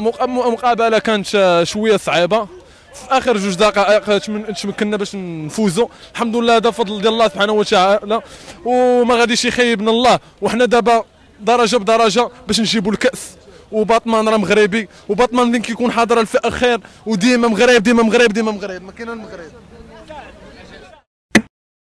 المقابله مقابلة كانت شوية صعيبة. في آخر جوج دقائق تمكنا باش نفوزوا الحمد لله هذا فضل ديال الله سبحانه وتعالى. وما غاديش يخيبنا الله. وحنا دابا درجة بدرجة باش نجيبوا الكأس. وباطمان راه مغربي. وباطمان اللي كيكون حاضر الفئه خير وديما مغرب ديما مغرب ديما مغرب. ما كاين المغرب.